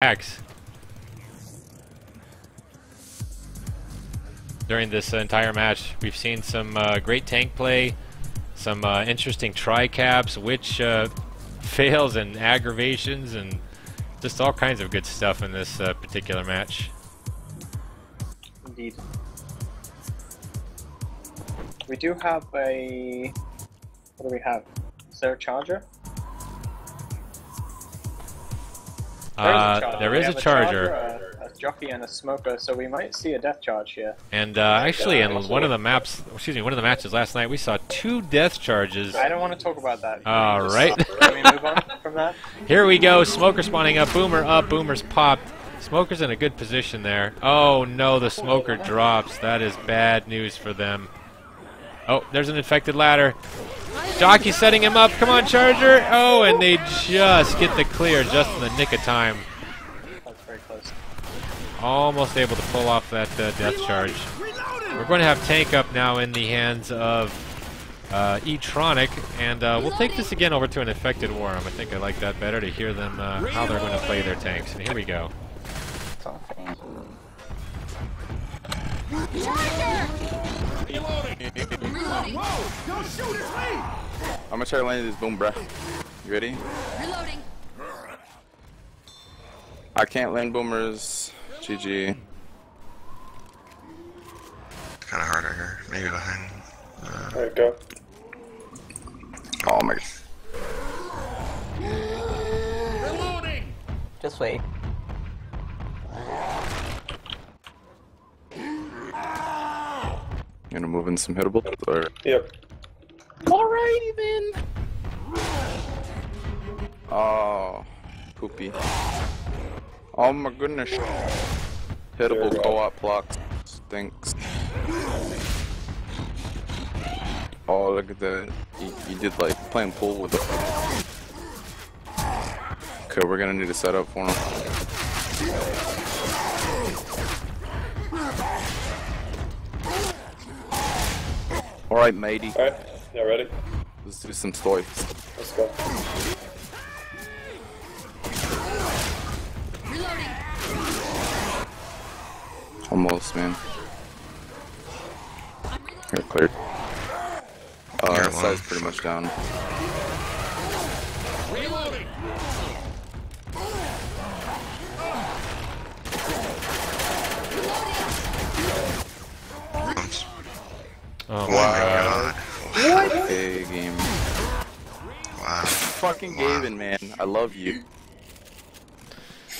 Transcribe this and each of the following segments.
X. During this entire match, we've seen some uh, great tank play, some uh, interesting tri-caps, which uh, fails and aggravations, and just all kinds of good stuff in this uh, particular match. Indeed. We do have a. What do we have? Is there a charger? Uh, there is a charger. a, a jockey, and a smoker, so we might see a death charge here. And uh, actually, in one of the maps, excuse me, one of the matches last night, we saw two death charges. I don't want to talk about that. All right. All we. Can we move on from that? Here we go. Smoker spawning up. Boomer up. Boomer's popped. Smoker's in a good position there. Oh no, the smoker drops. That is bad news for them. Oh, there's an infected ladder. Jockey setting him up. Come on, Charger. Oh, and they just get the clear just in the nick of time. That's very close. Almost able to pull off that uh, death charge. We're going to have tank up now in the hands of uh, E-Tronic, and uh, we'll take this again over to an infected Warm. I think I like that better to hear them uh, how they're going to play their tanks. And here we go. I'm gonna try to land this boom, bruh. You ready? Reloading. I can't land boomers. GG. Kind of harder here. Maybe behind. Uh, there we go. Oh my. Just wait. Gonna move in some hittables or? Yep. Alrighty then. Oh, poopy. Oh my goodness. Hittable co-op blocks stinks. Oh, look at that. You, you did like playing pool with it. Okay, we're gonna need a setup for him. Alright, matey. Alright, yeah, ready? Let's do some stories. Let's go. Reloading. Almost, man. Here, cleared. Uh, Here, side's pretty much down. Oh my Wow. Fucking Gavin, man. I love you.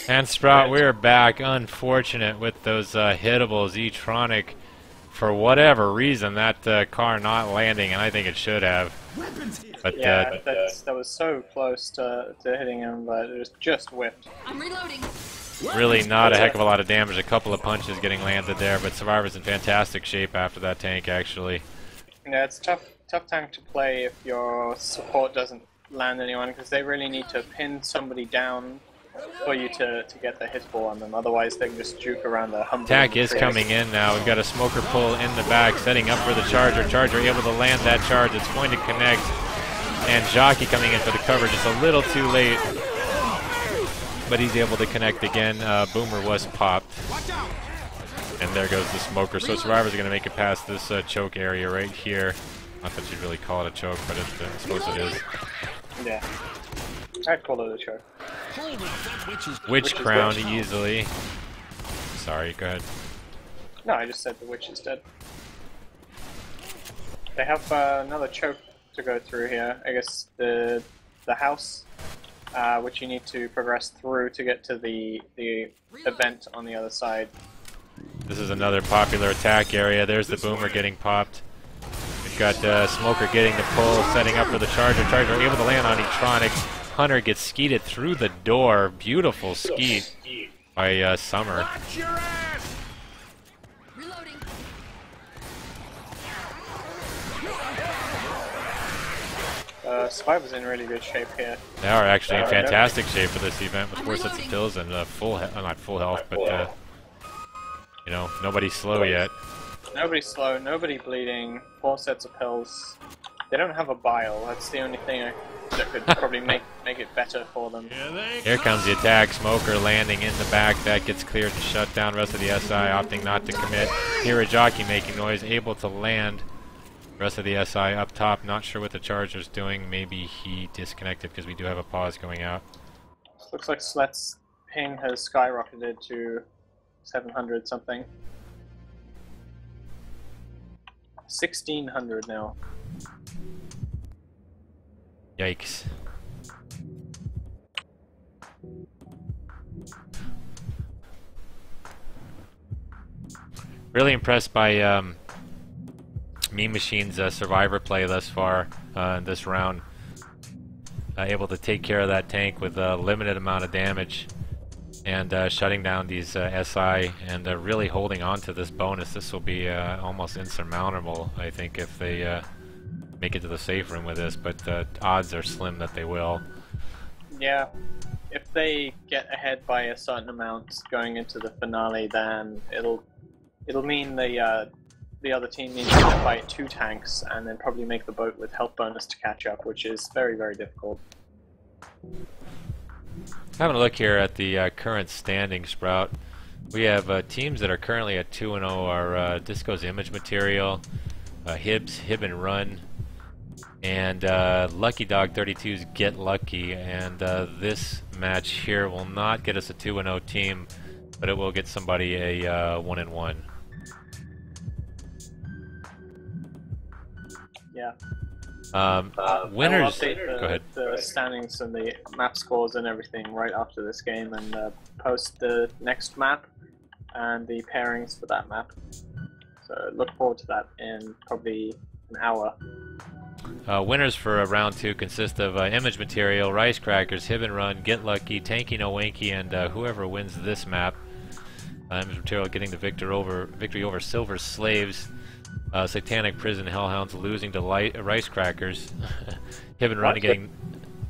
And Sprout, we're back. Unfortunate with those uh, hittables. E-Tronic, for whatever reason, that uh, car not landing, and I think it should have. But Yeah, uh, that's, that was so close to, to hitting him, but it was just whipped. I'm reloading. really not a heck of a lot of damage. A couple of punches getting landed there, but Survivor's in fantastic shape after that tank, actually. Yeah, it's tough tough tank to play if your support doesn't land anyone because they really need to pin somebody down for you to, to get the hittable on them. Otherwise, they can just juke around the hump. Attack is coming in now. We've got a smoker pull in the back, setting up for the charger. Charger able to land that charge. It's going to connect. And Jockey coming in for the cover just a little too late. But he's able to connect again. Uh, Boomer was popped. And there goes the smoker. So Survivor's are going to make it past this uh, choke area right here. Not that you'd really call it a choke, but it, uh, I suppose it is. Yeah. I'd call it a choke. Witch crown easily. Sorry, go ahead. No, I just said the witch is dead. They have uh, another choke to go through here. I guess the the house, uh, which you need to progress through to get to the the event on the other side. This is another popular attack area. There's the boomer getting popped. We've got uh, Smoker getting the pull, setting up for the Charger. Charger able to land on Etronic. Hunter gets skeeted through the door. Beautiful skeet by uh, Summer. Reloading. Uh, Survivor's in really good shape here. They are actually in fantastic shape for this event with four sets of pills and uh, full, he- uh, not full health, but uh, you know, nobody's slow yet. Nobody slow, nobody bleeding, four sets of pills. They don't have a bile. That's the only thing I, that could probably make make it better for them. Here comes the attack. Smoker landing in the back. That gets cleared to shut down. Rest of the SI opting not to commit. Here a jockey making noise, able to land. Rest of the SI up top. Not sure what the Charger's doing. Maybe he disconnected because we do have a pause going out. Looks like Slet's ping has skyrocketed to 700 something. 1600 now. Yikes. Really impressed by um, Meme Machine's uh, survivor play thus far uh, in this round. Uh, able to take care of that tank with a limited amount of damage and uh, shutting down these uh, SI and uh, really holding on to this bonus. This will be uh, almost insurmountable, I think, if they uh, make it to the safe room with this, but the odds are slim that they will. Yeah, if they get ahead by a certain amount going into the finale, then it'll it'll mean the uh, the other team needs to fight two tanks and then probably make the boat with health bonus to catch up, which is very very difficult. Having a look here at the uh, current standing sprout, we have uh, teams that are currently at 2 and 0 are uh, Disco's Image Material, uh, Hibs, Hib and Run, and uh, Lucky Dog 32's Get Lucky. And uh, this match here will not get us a 2 and 0 team, but it will get somebody a uh, 1 and 1. Yeah. Um, Uh, winners. Update the, Go ahead. the standings and the map scores and everything right after this game and uh, post the next map and the pairings for that map. So look forward to that in probably an hour. Uh, winners for uh, round two consist of uh, Image Material, Rice Crackers, Hib and Run, Get Lucky, Tanky No Wanky, and uh, whoever wins this map. Uh, Image Material getting the victor over victory over Silver Slaves. Uh, Satanic Prison Hellhounds losing to light, Rice Crackers. Hib and Run getting.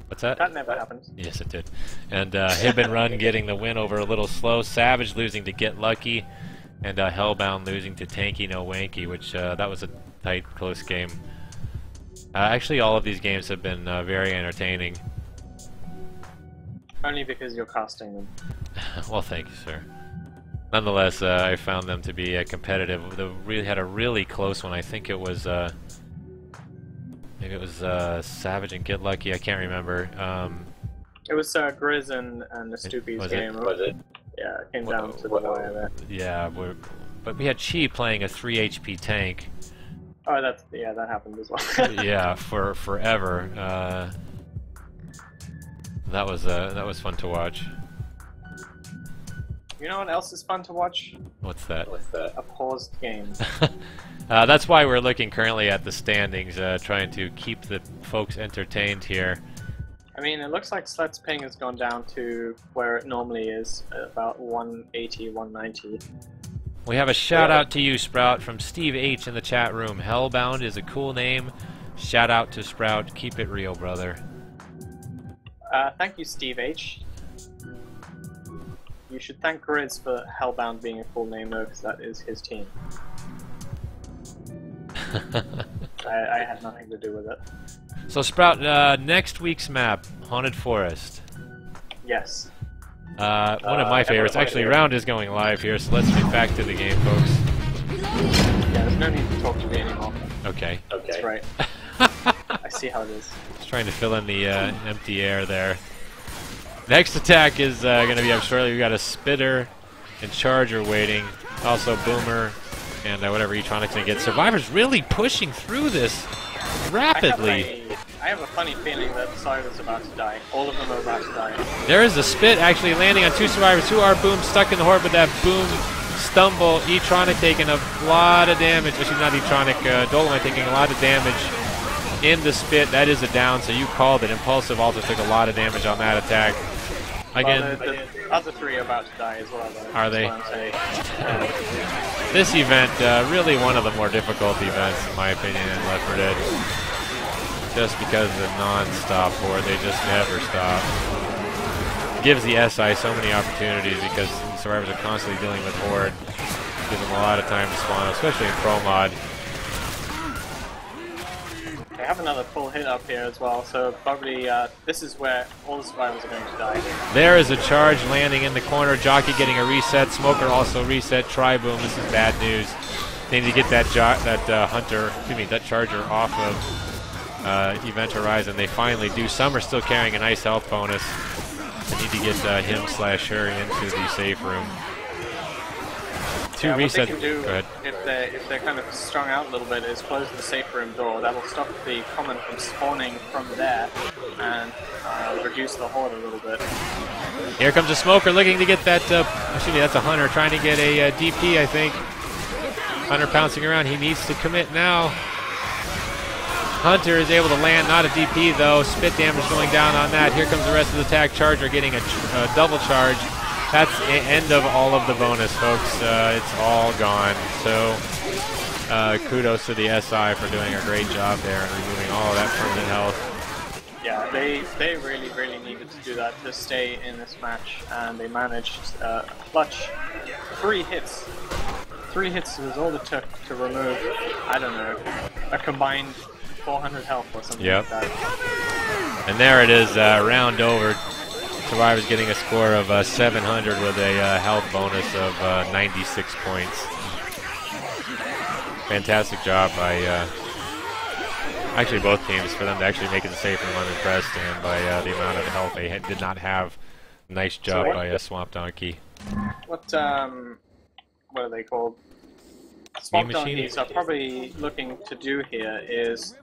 What's that? That never happens. Yes, it did. And uh, Hib and Run getting the win over a little slow. Savage losing to Get Lucky. And uh, Hellbound losing to Tanky No Wanky, which uh, that was a tight, close game. Uh, actually, all of these games have been uh, very entertaining. Only because you're casting them. well, thank you, sir. Nonetheless, uh, I found them to be uh, competitive. They really had a really close one. I think it was uh, maybe it was uh, Savage and Get Lucky. I can't remember. Um, It was uh, Grizz and, and the Stoopies was it? game. Was it? Yeah, it came What- down to the wire there. yeah, we're, but we had Chi playing a 3 HP tank. Oh, that's yeah, that happened as well. yeah, for forever. Uh, that was uh, that was fun to watch. You know what else is fun to watch? What's that? A paused game. uh, that's why we're looking currently at the standings, uh, trying to keep the folks entertained here. I mean, it looks like Slet's ping has gone down to where it normally is, about 180, 190. We have a shout out to you, Sprout, from Steve H in the chat room. Hellbound is a cool name. Shout out to Sprout. Keep it real, brother. Uh, thank you, Steve H. You should thank Grizz for Hellbound being a full name, though, because that is his team. I, I had nothing to do with it. so, Sprout, uh, next week's map, Haunted Forest. Yes. Uh, one of Uh, my and favorites. one of my Actually, favorites. round is going live here, so let's get back to the game, folks. Yeah, there's no need to talk to me anymore. Okay. That's right. I see how it is. Just trying to fill in the uh, empty air there. Next attack is uh, going to be up shortly. We've got a Spitter and Charger waiting. Also Boomer and uh, whatever Etronic's going to get. Survivor's really pushing through this rapidly. I have, a, I have a funny feeling that Cyber's about to die. All of them are about to die. There is a Spit actually landing on two Survivors who are Boom stuck in the horde, but that Boom stumble. Etronic taking a lot of damage. Actually, not Etronic. Uh, Dolemite taking a lot of damage in the Spit. That is a down, so you called it. Impulsive also took a lot of damage on that attack. Again, the, the other three are about to die as well, though. Are they? what I'm saying. This event, uh, really one of the more difficult events, in my opinion, in Left 4 Dead. Just because of the non-stop horde, they just never stop. Gives the SI so many opportunities because survivors are constantly dealing with horde. Gives them a lot of time to spawn, especially in pro mod. They have another full hit up here as well, so probably uh, this is where all the survivors are going to die. There is a charge landing in the corner. Jockey getting a reset. Smoker also reset. Triboom. This is bad news. They need to get that that uh, hunter, excuse me, that charger off of uh, Event Horizon. They finally do. Some are still carrying a nice health bonus. They need to get uh, him slash her into the safe room. Two Yeah, what they can do if they if they're kind of strung out a little bit is close the safe room door. That'll stop the common from spawning from there and uh, reduce the horde a little bit. Here comes a smoker looking to get that. Uh, excuse me, that's a hunter trying to get a uh, DP, I think. Hunter pouncing around. He needs to commit now. Hunter is able to land, not a DP though. Spit damage going down on that. Here comes the rest of the attack. Charger getting a, a double charge. That's the end of all of the bonus, folks. Uh, it's all gone. So uh, kudos to the SI for doing a great job there and removing all of that permanent health. Yeah, they they really really needed to do that to stay in this match, and they managed uh, clutch three hits. Three hits was all it took to remove, I don't know, a combined 400 health or something Yep. like that. And there it is, uh, round over. Survivor's getting a score of uh, 700 with a uh, health bonus of uh, 96 points. Fantastic job by uh, actually both teams for them to actually make it safe room. I'm impressed, and by uh, the amount of health they had, did not have. Nice job what- by a Swamp Donkey. What um, what are they called? Swamp donkeys are probably looking to do here is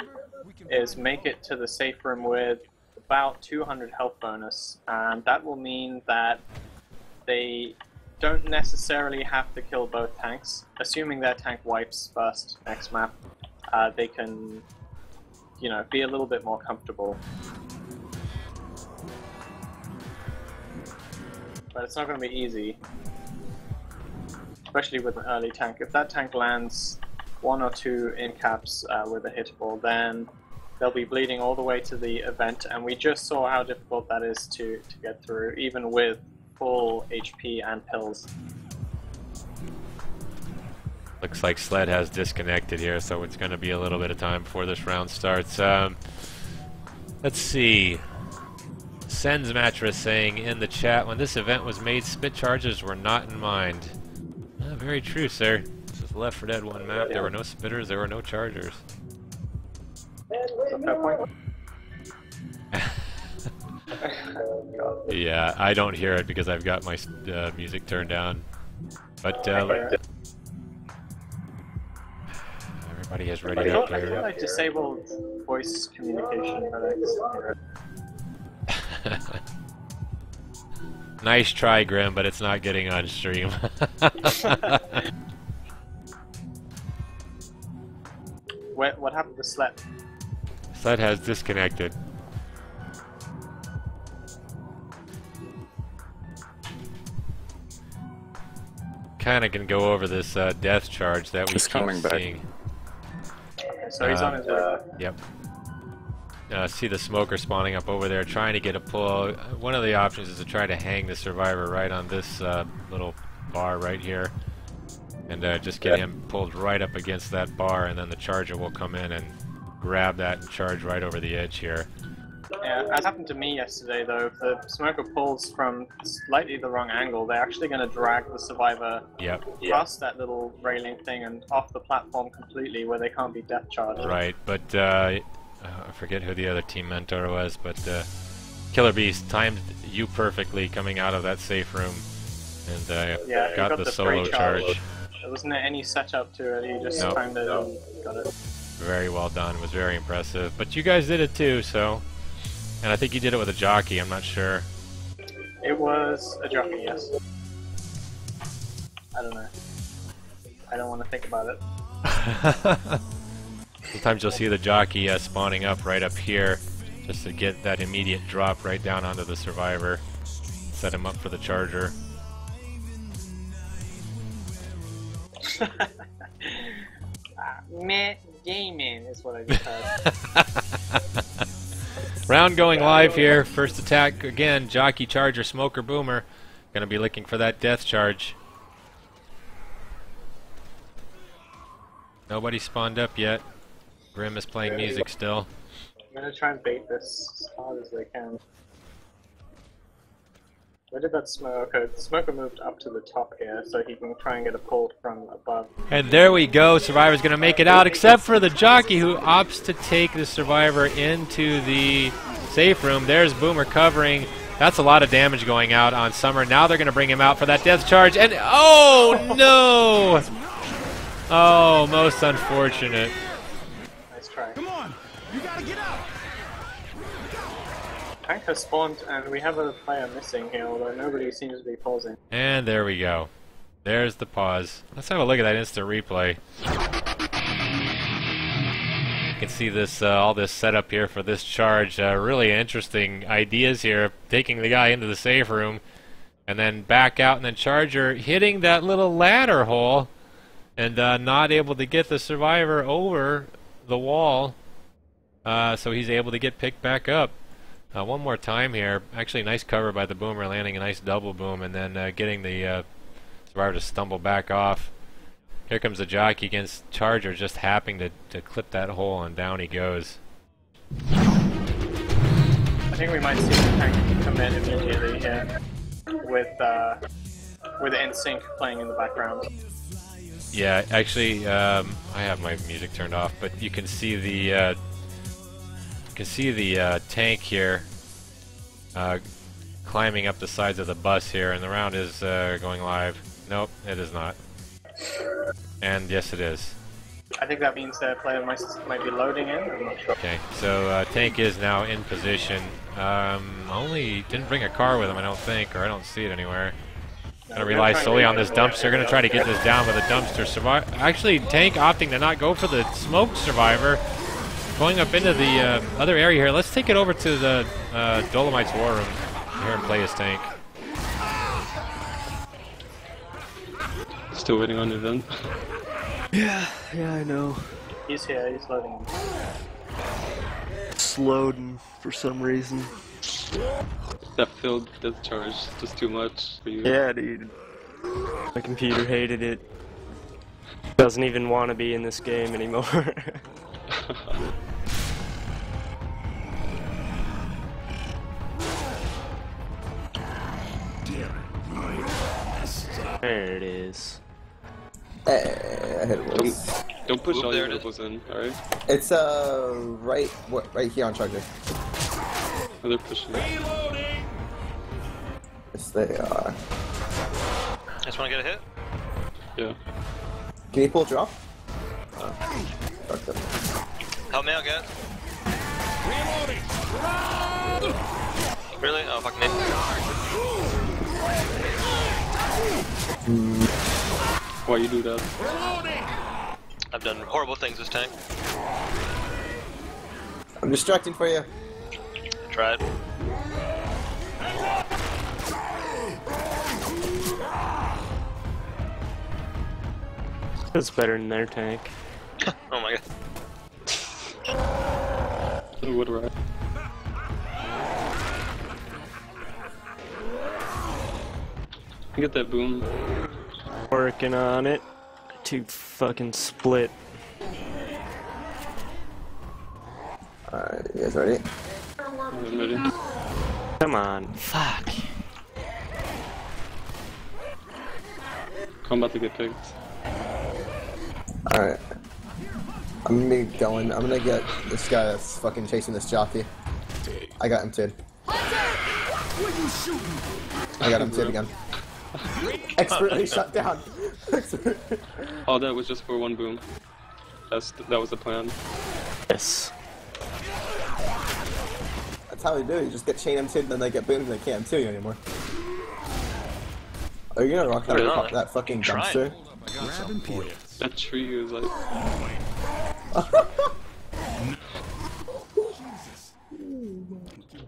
is make it to the safe room with about 200 health bonus, and that will mean that they don't necessarily have to kill both tanks. Assuming their tank wipes first next map, uh, they can, you know, be a little bit more comfortable. But it's not going to be easy especially with an early tank. If that tank lands one or two in caps uh, with a hittable, then they'll be bleeding all the way to the event, and we just saw how difficult that is to, to get through, even with full HP and pills. Looks like Sled has disconnected here, so it's going to be a little bit of time before this round starts. Um, let's see. Sen's Mattress saying in the chat, when this event was made, spit charges were not in mind. Uh, very true, sir. This is Left 4 Dead 1 map. There were no spitters, there were no chargers. So fair point. Yeah, I don't hear it because I've got my uh, music turned down. But uh, everybody has ready I here. I disabled voice communication, but I can hear it. nice try, Grim, but it's not getting on stream. What, what happened to Sled? Sled has disconnected. Kind of can go over this uh, death charge that we He's keep coming back. seeing. Okay, so he's Uh, on his way. Yep. Uh, see the smoker spawning up over there, trying to get a pull. One of the options is to try to hang the survivor right on this uh, little bar right here, and uh, just get him pulled right up against that bar, and then the charger will come in and grab that and charge right over the edge here. Yeah, as happened to me yesterday though, if the smoker pulls from slightly the wrong angle, they're actually going to drag the survivor Yep. past that little railing thing and off the platform completely where they can't be death charged. Right, but uh, I forget who the other team mentor was, but uh, Killer Beast timed you perfectly coming out of that safe room, and uh, Yeah, got, got the, the solo free charge. charge. There wasn't there any setup to it, he just No. timed it and got it. Very well done. It was very impressive. But you guys did it too, so. And I think you did it with a jockey. I'm not sure. It was a jockey, yes. I don't know. I don't want to think about it. Sometimes you'll see the jockey uh, spawning up right up here, just to get that immediate drop right down onto the survivor. Set him up for the charger. Ah, Meh, gaming is what I just heard. Round going live here. First attack again. Jockey, charger, smoker, boomer. Gonna be looking for that death charge. Nobody spawned up yet. Grim is playing music still. I'm gonna try and bait this as hard as I can. Where did that smoker? The smoker moved up to the top here, so he can try and get a pull from above. And there we go. Survivor's going to make it out, except for the jockey who opts to take the survivor into the safe room. There's Boomer covering. That's a lot of damage going out on Summer. Now they're going to bring him out for that death charge. And oh no! Oh, most unfortunate. Nice try. Come on! Tank has spawned, and we have a player missing here, although nobody seems to be pausing. And there we go. There's the pause. Let's have a look at that instant replay. You can see this, uh, all this setup here for this charge. Uh, really interesting ideas here. Taking the guy into the safe room, and then back out, and then Charger hitting that little ladder hole, and uh, not able to get the survivor over the wall. Uh, so he's able to get picked back up. Uh, one more time here. Actually, nice cover by the boomer, landing a nice double boom, and then uh, getting the uh, survivor to stumble back off. Here comes the jockey against Charger, just happening to, to clip that hole, and down he goes. I think we might see the tank come in immediately here, with uh, with NSYNC playing in the background. Yeah, actually, um, I have my music turned off, but you can see the uh, can see the uh, tank here uh, climbing up the sides of the bus here, and the round is uh, going live. Nope, it is not. And yes, it is. I think that means the player might, might be loading in. I'm not sure. Okay, so uh, tank is now in position. Um, only didn't bring a car with him, I don't think, or I don't see it anywhere. Gonna rely solely on this dumpster. Gonna try to get this down with a dumpster. survivor. Actually, tank opting to not go for the smoke survivor. Going up into the uh, other area here. Let's take it over to the uh, Dolemite's War Room here and play his tank. Still waiting on the event. Yeah, yeah, I know. He's here. He's loading. in. It's loading for some reason. That filled death charge just too much for you. Yeah, dude. My computer hated it. Doesn't even want to be in this game anymore. there it is. Eh, I hit it don't, don't push Oop, all there your it is. levels in, alright? It's uh right what right here on charger. Oh, they're pushing. Yes, they are. Just want to get a hit. Yeah. Can you pull drop? Fuck them. Help me out, guys. Really? Oh, fuck me. Why you do that? I've done horrible things this time. I'm distracting for you. Tried. That's better than their tank. Oh my god. The wood rat. Get that boom. Working on it. Too fucking split. Alright, you guys ready? I'm ready. Come on. Fuck. I'm about to get picked. Alright. I'm gonna be going. I'm gonna get this guy that's fucking chasing this jockey. I got him too. I got him too again. Expertly shut down. All that was just for one boom. That's that was the plan. Yes. That's how we do it. You just get chain M2, then they get boomed and they can't M2 you anymore. Are you gonna rock that, Put it that fucking Trying. dumpster? That tree is like.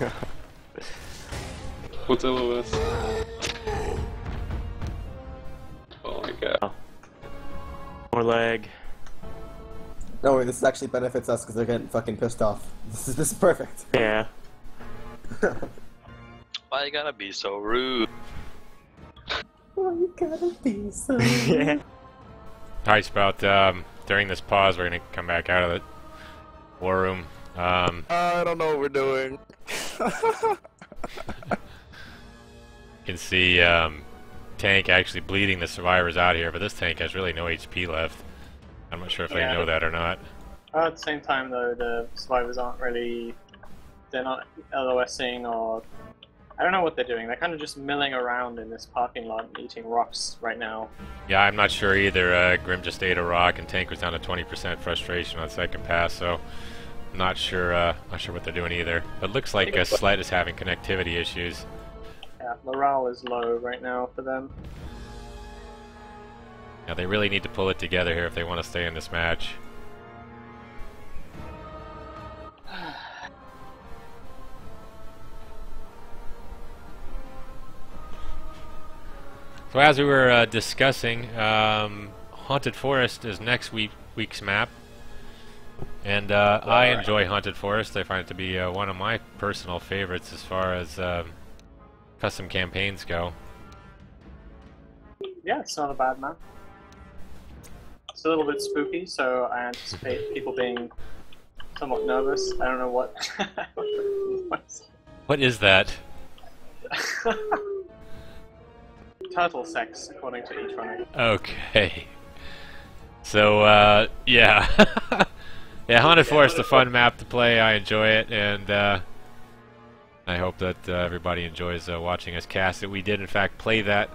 What's LOS? Oh my god. More lag. No way, this actually benefits us because they're getting fucking pissed off. This is this is perfect. Yeah. Why you gotta be so rude? Oh, you gotta be so. yeah. Alright, Sprout, um, during this pause, we're going to come back out of the war room. Um, I don't know what we're doing. You can see um, Tank actually bleeding the survivors out here, but this tank has really no HP left. I'm not sure if Yeah. they know that or not. At the same time, though, the survivors aren't really. They're not LOSing or. I don't know what they're doing. They're kind of just milling around in this parking lot and eating rocks right now. Yeah, I'm not sure either. Uh, Grim just ate a rock, and Tank was down to 20% frustration on second pass, so not sure. Uh, not sure what they're doing either. But looks like uh, Sled is having connectivity issues. Yeah, morale is low right now for them. Yeah, they really need to pull it together here if they want to stay in this match. So as we were uh, discussing, um, Haunted Forest is next week week's map, and uh, I enjoy Haunted Forest. I find it to be uh, one of my personal favorites as far as um, custom campaigns go. Yeah, it's not a bad map. It's a little bit spooky, so I anticipate people being somewhat nervous. I don't know what. What is that? Turtle sex, according to each Etronic. Okay. So, uh, yeah. yeah, Haunted Forest is a fun map to play. I enjoy it, and uh, I hope that uh, everybody enjoys uh, watching us cast it. We did, in fact, play that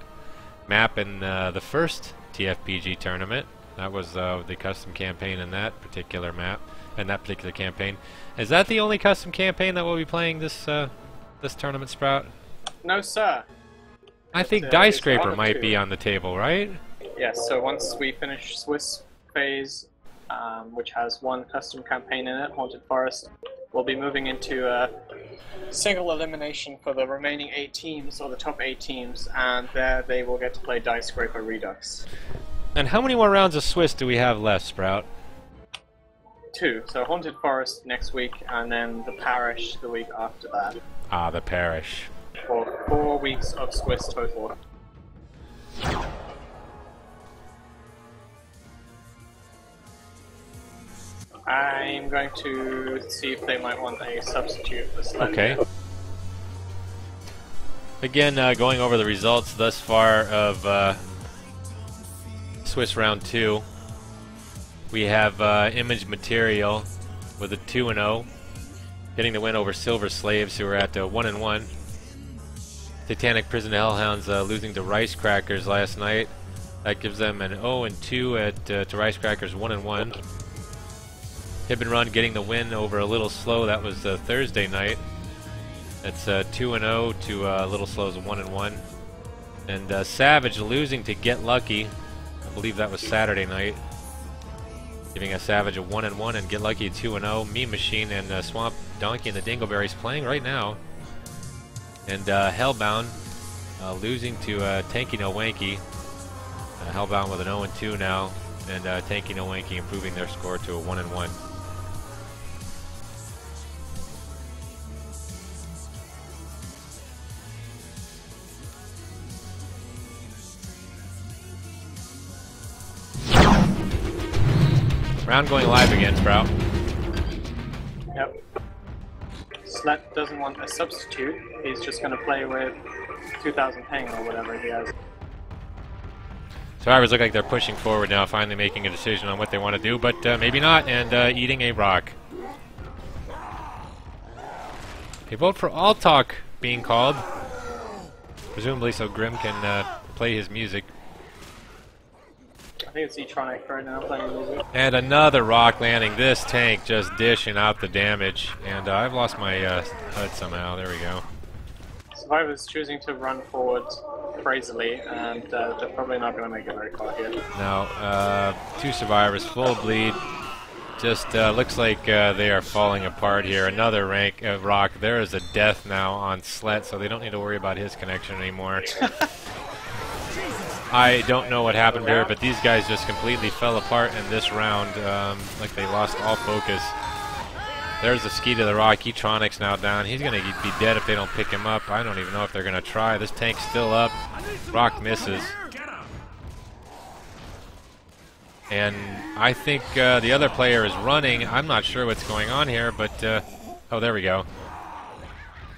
map in uh, the first TFPG tournament. That was uh, the custom campaign in that particular map, and that particular campaign. Is that the only custom campaign that we'll be playing this uh, this tournament, Sprout? No, sir. I think Diescraper might two. be on the table, right? Yes, so once we finish Swiss phase, um, which has one custom campaign in it, Haunted Forest, we'll be moving into a single elimination for the remaining eight teams, or the top eight teams, and there they will get to play Diescraper Redux. And how many more rounds of Swiss do we have left, Sprout? Two, so Haunted Forest next week, and then the Parish the week after that. Ah, the parish. For four weeks of Swiss total. I'm going to see if they might want a substitute for Slender. Okay. Again, uh, going over the results thus far of uh, Swiss round two. We have uh, Image Material with a 2 and 0, getting the win over Silver Slaves, who are at uh, 1 and 1. Satanic Prison Hellhounds uh, losing to Rice Crackers last night. That gives them an 0 and 2 at uh, to Rice Crackers 1 and 1. Hib and Run getting the win over a little slow. That was uh, Thursday night. That's uh, 2 and 0 to uh, Little Slow's 1 and 1. And uh, Savage losing to Get Lucky. I believe that was Saturday night. Giving a Savage a 1 and 1 and Get Lucky a 2 and 0. Meme Machine and uh, Swamp Donkey and the Dingleberries playing right now. And uh, Hellbound uh, losing to uh, Tanky No Wanky. Uh, Hellbound with an 0 and 2 now. And uh, Tanky No Wanky improving their score to a 1 and 1. Round going live again, Sprout. Yep. Slet doesn't want a substitute. He's just going to play with 2000 ping or whatever he has. Survivors look like they're pushing forward now, finally making a decision on what they want to do, but uh, maybe not, and uh, eating a rock. A vote for All Talk being called, presumably so Grim can uh, play his music. I think it's Etronic right now playing music. And another rock landing. This tank just dishing out the damage, and uh, I've lost my uh, HUD somehow. There we go. Survivors choosing to run forward crazily, and uh, they're probably not going to make it very far here. Now, uh, two survivors, full bleed Just uh, looks like uh, they are falling apart here. Another rank rock. There is a death now on Slet, so they don't need to worry about his connection anymore. I don't know what happened here, but these guys just completely fell apart in this round. Um, like they lost all focus. There's the ski to the rock. Etronics now down. He's going to be dead if they don't pick him up. I don't even know if they're going to try. This tank's still up. Rock misses. And I think uh, the other player is running. I'm not sure what's going on here, but... Uh, oh, there we go.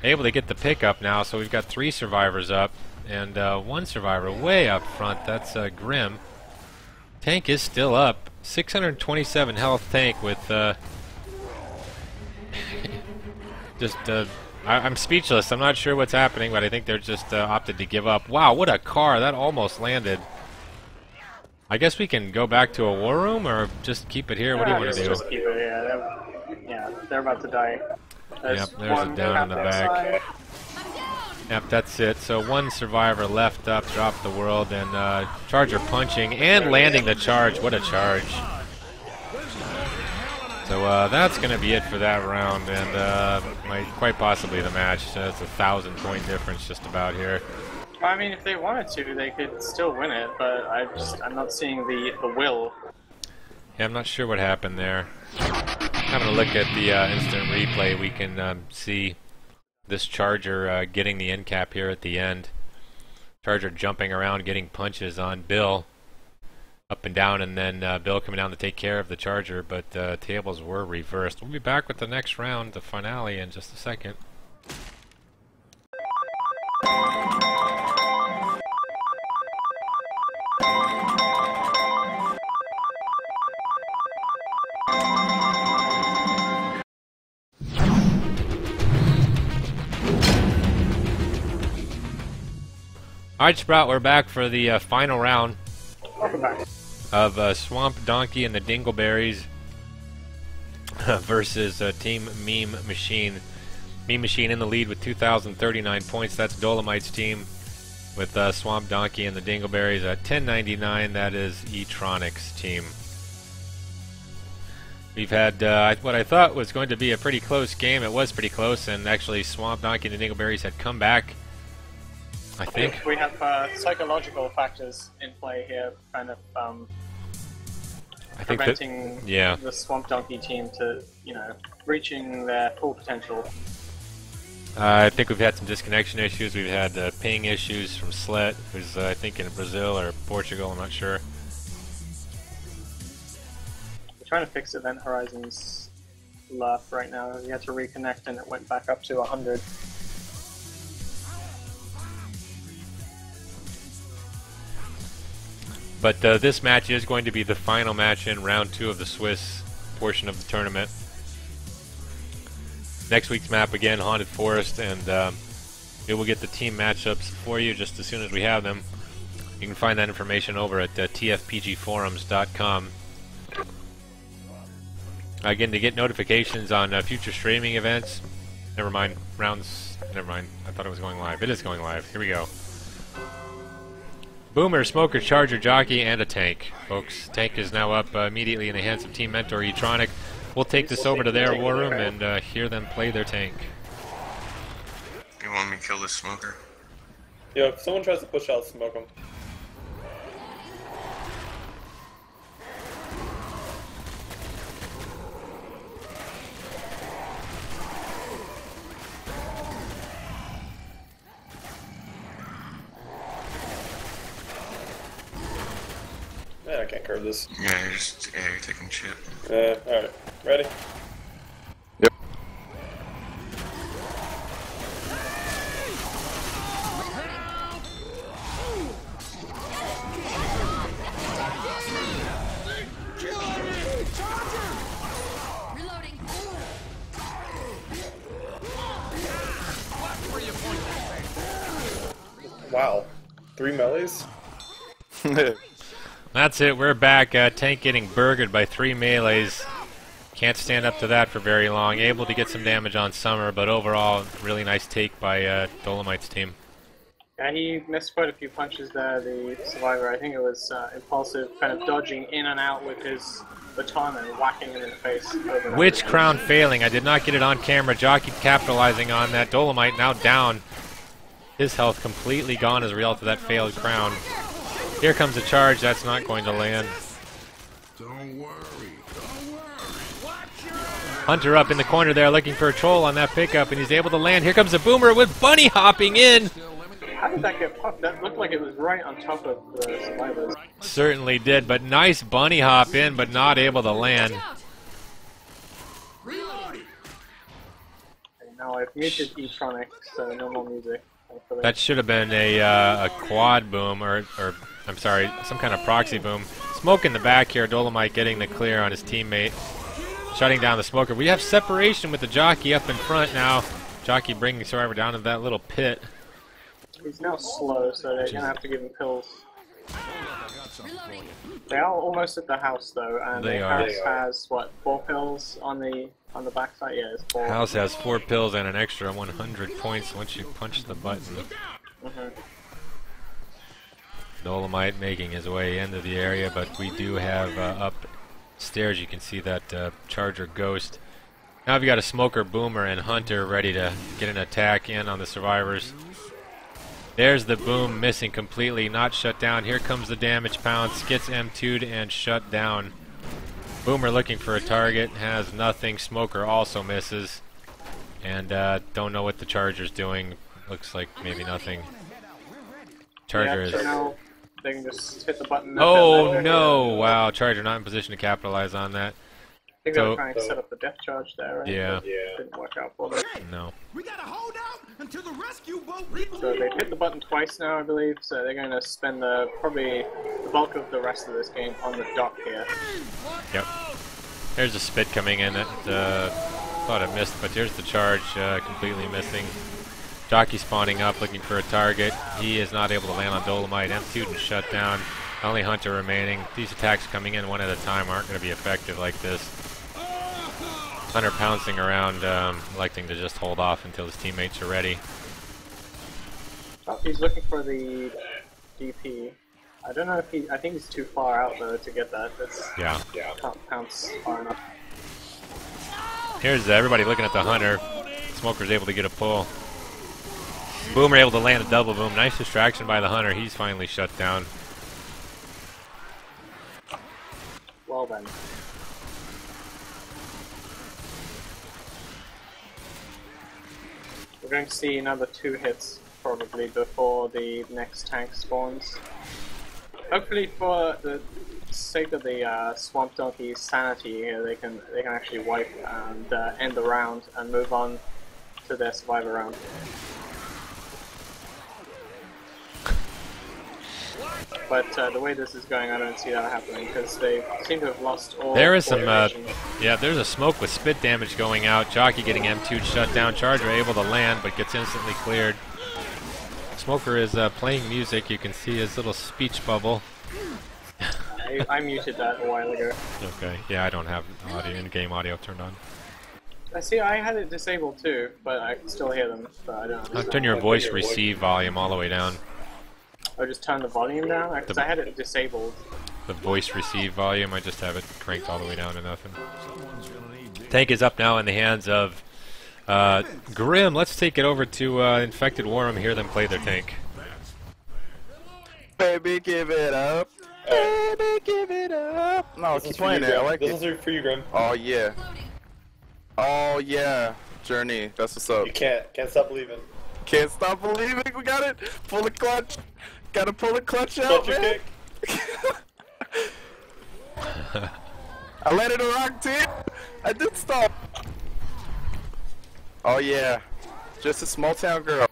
Able to get the pickup now, so we've got three survivors up. And uh, one survivor way up front. That's uh, Grim. Tank is still up. 627 health tank with... Uh, just... Uh, I I'm speechless. I'm not sure what's happening, but I think they're just uh, opted to give up. Wow, what a car. That almost landed. I guess we can go back to a war room or just keep it here. What do you want to do? Just keep it, yeah. They're, yeah, they're about to die. There's Yep, there's a down in the back. side. Yep, that's it. So one survivor left up, dropped the world, and uh, Charger punching and landing the charge. What a charge. So uh, that's going to be it for that round, and uh, might, quite possibly the match. So it's a thousand point difference just about here. I mean, if they wanted to, they could still win it, but I just I'm not seeing the the will. Yeah, I'm not sure what happened there. Having a look at the uh, instant replay, we can um, see this Charger uh, getting the end cap here at the end. Charger jumping around, getting punches on Bill, up and down, and then uh, Bill coming down to take care of the Charger, but uh, tables were reversed. We'll be back with the next round, the finale, in just a second. Alright, Sprout, we're back for the uh, final round. Welcome back. of uh, Swamp Donkey and the Dingleberries versus uh, Team Meme Machine. Meme Machine in the lead with 2,039 points. That's Dolemite's team with uh, Swamp Donkey and the Dingleberries at 1099. That is Etronics team. We've had uh, what I thought was going to be a pretty close game. It was pretty close, and actually Swamp Donkey and the Dingleberries had come back. I think. We have uh, psychological factors in play here, kind of um, I think that, preventing yeah. the Swamp Donkey team to, you know, reaching their full potential. Uh, I think we've had some disconnection issues. We've had uh, ping issues from Slet, who's uh, I think in Brazil or Portugal. I'm not sure. We're trying to fix Event Horizon's left right now. We had to reconnect and it went back up to 100. But uh, this match is going to be the final match in round two of the Swiss portion of the tournament. Next week's map again, Haunted Forest, and um, we will get the team matchups for you just as soon as we have them. You can find that information over at uh, tfpgforums.com. Again, to get notifications on uh, future streaming events. Never mind, rounds. Never mind. I thought it was going live. It is going live. Here we go. Boomer, Smoker, Charger, Jockey, and a tank. Folks, tank is now up uh, immediately in the hands of Team Mentor Etronic. We'll take this over to their war room and uh, hear them play their tank. You want me to kill this smoker? Yo, if someone tries to push out, smoke them. Can't curve this. Yeah, you're just yeah, you're taking shit. Uh, alright. Ready? Yep. Wow. Three melees? That's it. We're back. Uh, tank getting burgered by three melees. Can't stand up to that for very long. Able to get some damage on Summer, but overall, really nice take by uh, Dolemite's team. Yeah, he missed quite a few punches there, the survivor. I think it was uh, impulsive, kind of dodging in and out with his baton and whacking him in the face. over and over Witch crown failing. I did not get it on camera. Jockey capitalizing on that. Dolemite now down. His health completely gone as a result of that failed crown. Here comes a charge. That's not going to land. Don't worry. Don't worry. Hunter up in the corner there looking for a troll on that pickup, and he's able to land. Here comes a boomer with bunny hopping in. How did that get popped? That looked like it was right on top of the survivors. Certainly did, but nice bunny hop in, but not able to land. Now I've muted Etronic, so no more music. That should have been a, uh, a quad boom, or, or I'm sorry, some kind of proxy boom. Smoke in the back here. Dolemite getting the clear on his teammate, shutting down the smoker. We have separation with the jockey up in front now. Jockey bringing Survivor down to that little pit. He's now slow, so they're gonna have to give him pills. They are almost at the house though, and They the are. house has what four pills on the on the backside. Yeah, it's four. House has four pills and an extra 100 points once you punch the button. Mhm. Dolemite making his way into the area, but we do have uh, upstairs. You can see that uh, Charger Ghost. Now we've got a Smoker, Boomer, and Hunter ready to get an attack in on the survivors. There's the boom missing completely, not shut down. Here comes the damage pounce, gets M2'd and shut down. Boomer looking for a target, has nothing. Smoker also misses. And uh, don't know what the Charger's doing. Looks like maybe nothing. Charger is. So they can just hit the button. Oh no! Wow, Charger not in position to capitalize on that. I think they So- were trying to set up the death charge there, right? Yeah. But Didn't work out for them. No. We gotta hold out until the rescue boat So they've hit the button twice now, I believe. So they're going to spend the probably the bulk of the rest of this game on the dock here. Yep. There's a spit coming in. That uh, thought it missed, but here's the charge uh, completely missing. Jockey spawning up, looking for a target. He is not able to land on Dolemite. M2 and shut down. Only Hunter remaining. These attacks coming in one at a time aren't going to be effective like this. Hunter pouncing around, um, electing to just hold off until his teammates are ready. Oh, he's looking for the DP. I don't know if he. I think he's too far out though to get that. That's Yeah. can't pounce far enough. Here's everybody looking at the hunter. Smoker's able to get a pull. Boomer able to land a double boom. Nice distraction by the hunter. He's finally shut down. Well then. We're going to see another two hits probably before the next tank spawns. Hopefully, for the sake of the uh, swamp donkey's sanity here, they can they can actually wipe and uh, end the round and move on to their survivor round. But uh, the way this is going, I don't see that happening because they seem to have lost all. There is some, uh, yeah, there's a smoke with spit damage going out. Jockey getting M2 shut down. Charger able to land, but gets instantly cleared. Smoker is uh, playing music. You can see his little speech bubble. I, I muted that a while ago. Okay, yeah, I don't have audio in-game audio turned on. I see. I had it disabled too, but I can still hear them. So I don't. Turn your voice receive volume all the way down. Or just turn the volume down because I had it disabled. The voice receive volume, I just have it cranked all the way down to nothing. Tank is up now in the hands of uh, Grim. Let's take it over to uh, Infected Warm. Hear them play their tank. Baby, give it up. Baby, give it up. No, keep playing it. I like this it. is for you, Grim. Oh yeah. Oh yeah. Journey. That's what's up. You can't can't stop believing. Can't stop believing. We got it. Pull the clutch. Gotta pull the clutch out, man. kick. I landed a rock team. I did stop. Oh yeah. Just a small town girl.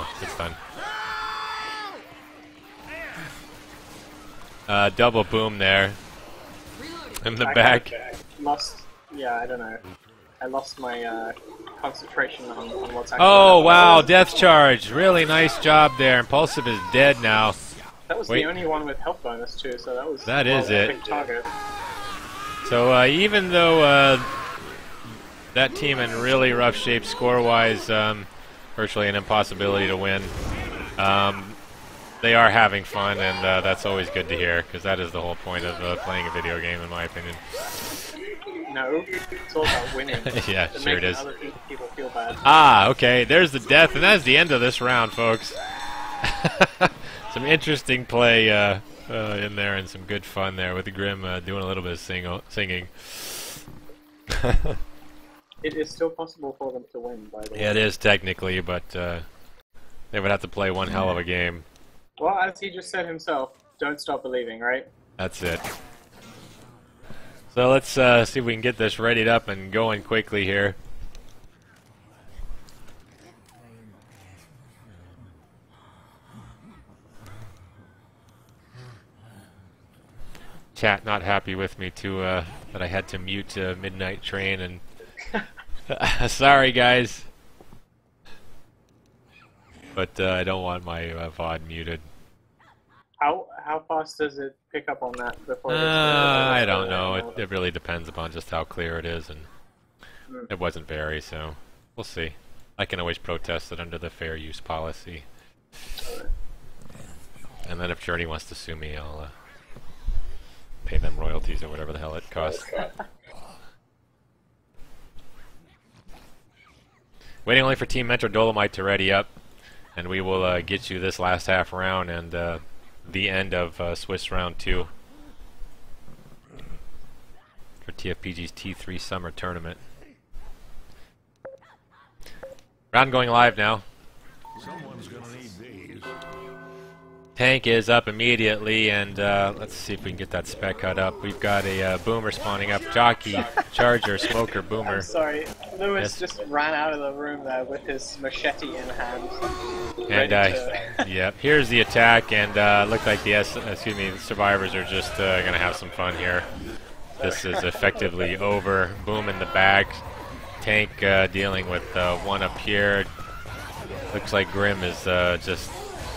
Go. It's done. Uh, double boom there. In the I back. Lost. Yeah, I don't know. I lost my uh, concentration on, on what's happening. Oh wow, death charge. Really nice job there. Impulsive is dead now. That was Wait. the only one with health bonus too, so that was. That well, a it. Big target. So uh, even though uh, that team in really rough shape score-wise, um, virtually an impossibility to win, um, they are having fun, and uh, that's always good to hear because that is the whole point of uh, playing a video game, in my opinion. No, it's all about winning. Yeah, sure it is. Other people feel bad. Ah, okay. There's the death, and that's the end of this round, folks. some interesting play uh, uh, in there, and some good fun there with the Grim uh, doing a little bit of sing- singing. It is still possible for them to win, by the way. Yeah, it is technically, but uh, they would have to play one hell of a game. Well, as he just said himself, don't stop believing, right? That's it. So let's uh, see if we can get this readied up and going quickly here. Chat not happy with me too uh, that I had to mute uh, Midnight Train and sorry guys, but uh, I don't want my uh, VOD muted. How how fast does it pick up on that before? Uh, I don't know. It, it really depends upon just how clear it is, and Hmm. it wasn't very, so we'll see. I can always protest it under the fair use policy. And then if Journey wants to sue me, I'll uh, pay them royalties or whatever the hell it costs. Waiting only for Team Mentor Dolemite to ready up, and we will uh, get you this last half round and uh, the end of uh, Swiss round two for TFPG's T3 Summer Tournament. Round going live now. Tank is up immediately, and uh, let's see if we can get that spec cut up. We've got a uh, boomer spawning up. Jockey, Charger, Smoker, Boomer. I'm sorry, Lewis Yes. just ran out of the room there with his machete in hand. And uh, yep, here's the attack, and uh, look like the S- excuse me, survivors are just uh, gonna have some fun here. This is effectively over. Boom in the back. Tank uh, dealing with uh, one up here. Looks like Grim is uh, just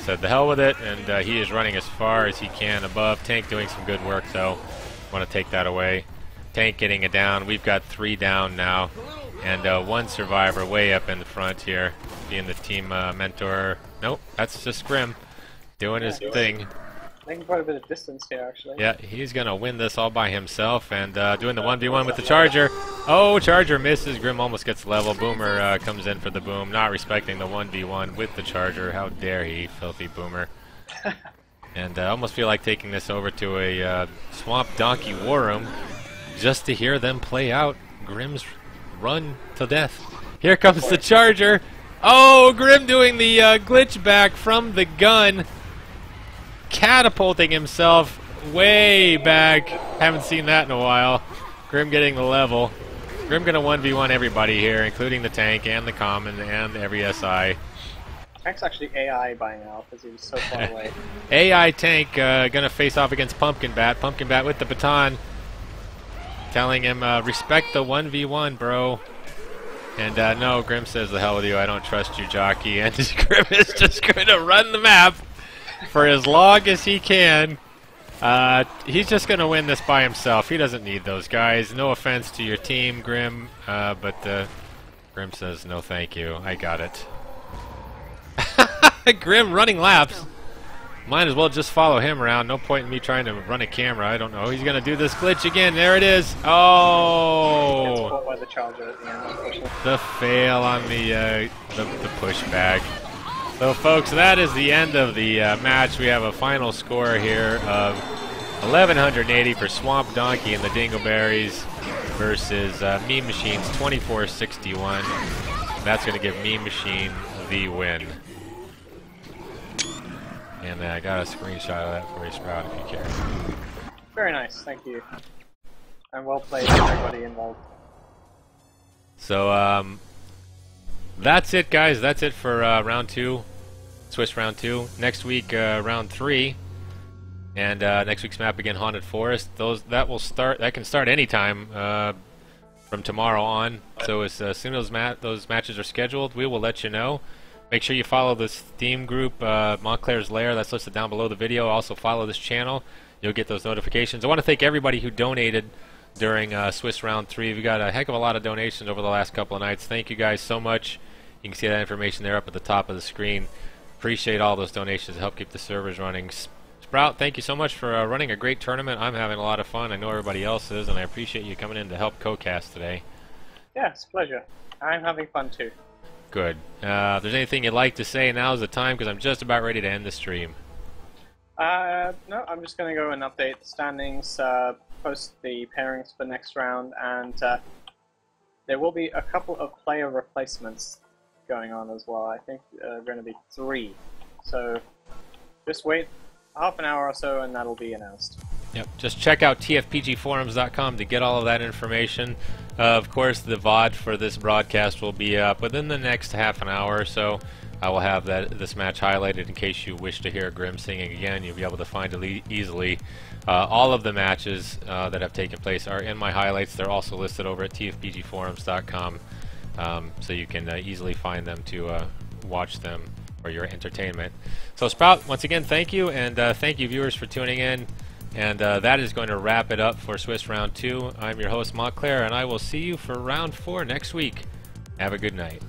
said the hell with it, and uh, he is running as far as he can above. Tank doing some good work though. Want to take that away. Tank getting it down. We've got three down now, and uh, one survivor way up in the front here, being the team uh, mentor. Nope, that's just Grim doing his thing. Making quite a bit of distance here, actually. Yeah, he's gonna win this all by himself and uh, doing the 1v1 with the Charger. Oh, Charger misses. Grim almost gets level. Boomer uh, comes in for the boom, not respecting the 1v1 with the Charger. How dare he, filthy Boomer. and I almost feel like taking this over to a uh, Swamp Donkey War Room just to hear them play out Grim's run to death. Here comes the Charger. Oh, Grim doing the uh, glitch back from the gun catapulting himself way back. Haven't seen that in a while. Grim getting the level. Grim gonna 1v1 everybody here, including the tank and the common and every SI. Tank's actually AI by now because he was so far away. AI tank uh, gonna face off against Pumpkin Bat. Pumpkin Bat with the baton, telling him uh, respect the 1v1, bro. And uh, no, Grim says the hell with you. I don't trust you, jockey. And Grim is just gonna run the map for as long as he can. Uh, he's just going to win this by himself. He doesn't need those guys. No offense to your team, Grim, uh, but uh, Grim says no thank you. I got it. Grim running laps. Might as well just follow him around. No point in me trying to run a camera. I don't know. He's going to do this glitch again. There it is. Oh! the charger at the end, unfortunately. The fail on the, uh, the, the pushback. So, folks, that is the end of the uh, match. We have a final score here of 1180 for Swamp Donkey and the Dingleberries versus uh, Meme Machine's 2461. That's going to give Meme Machine the win. And uh, I got a screenshot of that for you, Sprout, if you care. Very nice, thank you. And well played, everybody involved. So um, that's it, guys. That's it for uh, round two. Swiss round two. Next week, uh, round three. And uh, next week's map again, Haunted Forest. Those that will start. That can start anytime uh, from tomorrow on. So as uh, soon as ma- those matches are scheduled, we will let you know. Make sure you follow this Steam group, uh, Montclair's Lair. That's listed down below the video. Also follow this channel. You'll get those notifications. I want to thank everybody who donated during uh, Swiss Round 3. We got a heck of a lot of donations over the last couple of nights. Thank you guys so much. You can see that information there up at the top of the screen. Appreciate all those donations to help keep the servers running. Sprout, thank you so much for uh, running a great tournament. I'm having a lot of fun. I know everybody else is, and I appreciate you coming in to help co-cast today. Yeah, it's a pleasure. I'm having fun too. Good. Uh, if there's anything you'd like to say, now's the time because I'm just about ready to end the stream. Uh, no, I'm just going to go and update the standings, uh, post the pairings for next round, and uh, there will be a couple of player replacements going on as well. I think uh, going to be three. So just wait half an hour or so, and that'll be announced. Yep. Just check out tfpgforums.com to get all of that information. Uh, of course, the VOD for this broadcast will be up within the next half an hour or so. I will have that this match highlighted in case you wish to hear Grim singing again. You'll be able to find it easily. Uh, all of the matches uh, that have taken place are in my highlights. They're also listed over at tfpgforums.com, um, so you can uh, easily find them to uh, watch them for your entertainment. So Sprout, once again, thank you, and uh, thank you viewers for tuning in. And uh, that is going to wrap it up for Swiss Round 2. I'm your host, Montclair, and I will see you for Round 4 next week. Have a good night.